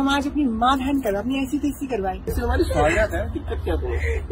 समाज अपनी माँ बहन कर अपनी ऐसी तैसी करवाई। हमारी स्वागत है। दिक्कत क्या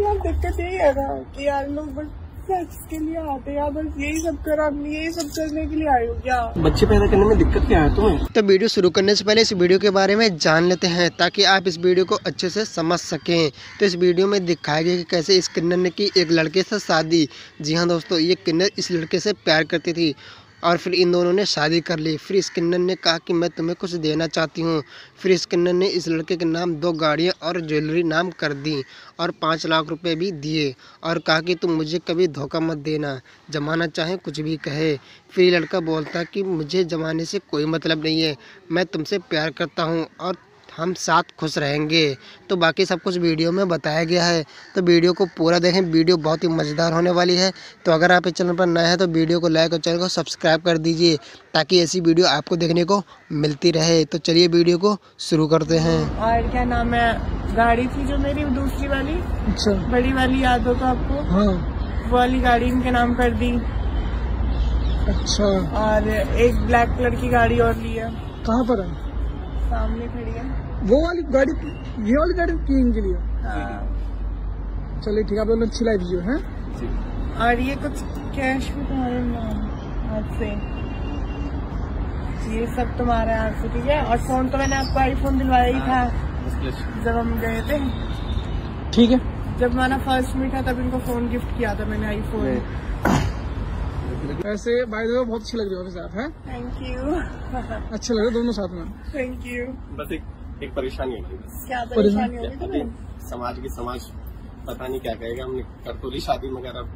यार दिक्कत यही है ना कि यार लोग बस सेक्स के लिए आते हैं बस यही सब कर यही सब करने के लिए आए हो क्या? बच्चे पैदा करने में दिक्कत क्या है तुम्हें? तो वीडियो शुरू करने से पहले इस वीडियो के बारे में जान लेते हैं ताकि आप इस वीडियो को अच्छे से समझ सकें। तो इस वीडियो में दिखाया गया कि कैसे इस किन्नर ने की एक लड़के से शादी। जी हाँ दोस्तों ये किन्नर इस लड़के से प्यार करती थी। और फिर इन दोनों ने शादी कर ली। फिर इस किन्नर ने कहा कि मैं तुम्हें कुछ देना चाहती हूँ। फिर इस किन्नर ने इस लड़के के नाम दो गाड़ियाँ और ज्वेलरी नाम कर दी और पाँच लाख रुपए भी दिए और कहा कि तुम मुझे कभी धोखा मत देना, जमाना चाहे कुछ भी कहे। फिर लड़का बोलता कि मुझे जमाने से कोई मतलब नहीं है। मैं तुमसे प्यार करता हूँ और हम साथ खुश रहेंगे। तो बाकी सब कुछ वीडियो में बताया गया है। तो वीडियो को पूरा देखें। वीडियो बहुत ही मज़ेदार होने वाली है। तो अगर आप इस चैनल पर नए हैं तो वीडियो को लाइक और चैनल को सब्सक्राइब कर दीजिए ताकि ऐसी वीडियो आपको देखने को मिलती रहे। तो चलिए वीडियो को शुरू करते हैं। और क्या नाम है? गाड़ी थी जो मेरी दूसरी वाली? अच्छा। बड़ी वाली याद हो तो आपको? हाँ। वाली गाड़ी इनके नाम कर दी। अच्छा। और एक ब्लैक कलर की गाड़ी और ली है। कहाँ पर है? सामने खड़ी है। वो वाली गाड़ी ये वाली गाड़ी की इनके लिए हाँ। चलिए ठीक है आप लोग खिला दीजिए हैं? और ये कुछ कैश भी तुम्हारे नाम हाथ से। ये सब तुम्हारे हाथ से ठीक है? और फ़ोन तो मैंने आपको आईफोन दिलवाया ही था जब हम गए थे। ठीक है। जब हमारा फ़र्स्ट मीट था तब इनको फ़ोन गिफ्ट किया था मैंने आईफोन वैसे बाय द वे बहुत अच्छी लग रही है साथ है? थैंक यू अच्छे लग रहे दोनों साथ में? थैंक यू बस एक एक परेशानी है बस। क्या परेशानी होगी समाज की समाज पता नहीं क्या कहेगा हमने कर तो ली शादी मगर अब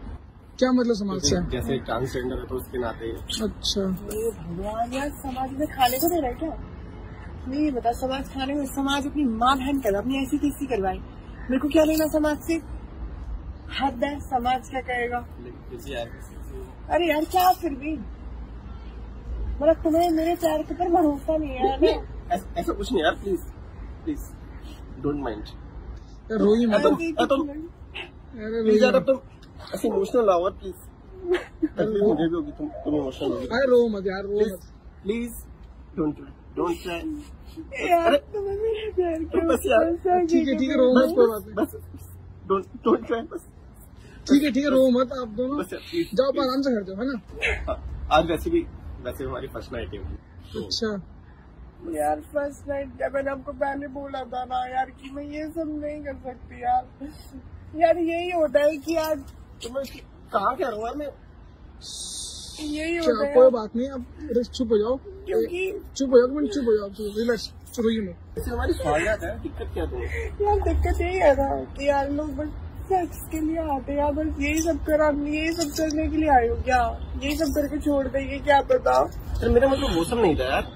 क्या मतलब समाज से? जैसे ट्रांसजेंडर है तो उसके नाते अच्छा। भगवान यार समाज में खाने को दे रहा है क्या? नहीं बता समाज खाने को समाज अपनी माँ बहन कर अपनी ऐसी तैसी करवाई। मेरे को क्या लेना समाज से? हद है समाज क्या कहेगा? अरे यार क्या फिर भी? मतलब तुम्हें मेरे प्यार के ऊपर भरोसा नहीं है ना? ऐसा कुछ नहीं यार प्लीज़ प्लीज़ डोंट माइंड रोई मैं तुम प्लीज़ यार तुम ऐसे इमोशनल आओ प्लीज़ तकलीफ़ मुझे भी होगी तुम तुम इमोशनल होगी. अरे रो मत यार रो प्लीज़ मत। प्लीज़ डोंट डोंट ट्राई यार अरे तुम्हें मेरे प्यार के बस यार, ठीक है ठीक है रो मत कोई बात नहीं बस डोंट डोंट ट्राई बस। ठीक है ठीक है रो मत आप दोनों। जाओ आप आराम से घर जाओ है ना? हाँ, आज वैसे भी वैसे हमारी फ़र्स्ट नाइट है। अच्छा। यार फ़र्स्ट नाइट जब मैंने आपको पहले बोला था ना यार कि मैं ये सब नहीं कर सकती यार। यार यही होता है कि यार तो मैं कहाँ कह रहा हूँ मैं यही होता कोई बात नहीं अब चुप हो जाओ। क्योंकि चुप हो जाओ मिनट चुप हो जाओ रिलैक्स मत इससे हमारी स्वागत है दिक्कत क्या यार दिक्कत यही है ना कि यार लोग बस सेक्स के लिए आते हैं? बस यही सब कर यही सब करने के लिए आए हो क्या? यही सब करके छोड़ देंगे क्या बताओ अरे मेरा मतलब मौसम नहीं था यार।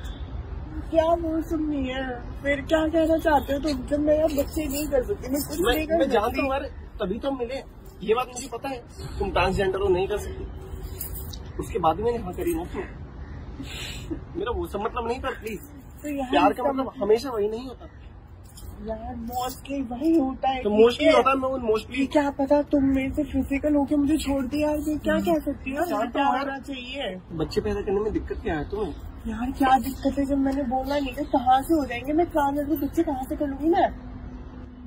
क्या मौसम नहीं है? फिर क्या कहना चाहते हो तुम? जब मैं यार बच्चे नहीं कर सकती मैं कुछ मैं नहीं कर मैं जानता सकती। हूँ तभी तो मिले। ये बात मुझे पता है। तुम ट्रांसजेंडर हो नहीं कर सकती। उसके बाद मैंने हाँ करी ना मेरा वो सब मतलब नहीं था प्लीज़ तो यार प्यार का मतलब हमेशा वही नहीं होता। यार मोस्टली वही होता है तो मोस्टली होता है मैं मोस्टली क्या पता तुम मेरे से फ़िज़िकल होके मुझे छोड़ दिया यार क्या कह सकती हूँ? होना चाहिए? बच्चे पैदा करने में दिक्कत क्या है तुम्हें? यार क्या दिक्कत है? जब मैंने बोला नहीं तो कहाँ से हो जाएँगे? मैं ट्रांसजेंडर बच्चे कहाँ से कर लूँगी मैं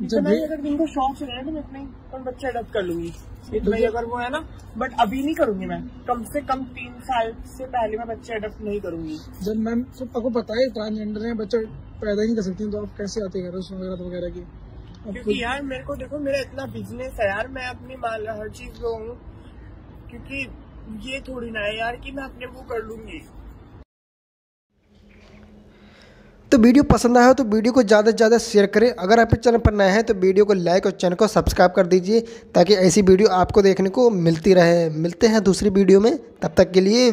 इतना ही अगर इनको शौक से रहे तो मैं इतना ही और बच्चे अडॉप्ट कर लूँगी। इतना ही अगर वो है ना बट अभी नहीं करूँगी मैं। कम से कम तीन साल से पहले मैं बच्चे अडॉप्ट नहीं करूँगी। जब मैम तो आपको पता है ट्रांसजेंडर है बच्चे पैदा ही नहीं कर सकती तो आप कैसे आते उसमें वगैरह तो वगैरह की? क्योंकि यार मेरे को देखो मेरा इतना बिज़नेस है यार मैं अपनी माल हर चीज़ लो हूँ। क्योंकि ये थोड़ी ना है यार कि मैं अपने वो कर लूँगी। तो वीडियो पसंद आया हो तो वीडियो को ज़्यादा से ज़्यादा शेयर करें। अगर आप इस चैनल पर नए हैं तो वीडियो को लाइक और चैनल को सब्सक्राइब कर दीजिए ताकि ऐसी वीडियो आपको देखने को मिलती रहे। मिलते हैं दूसरी वीडियो में तब तक के लिए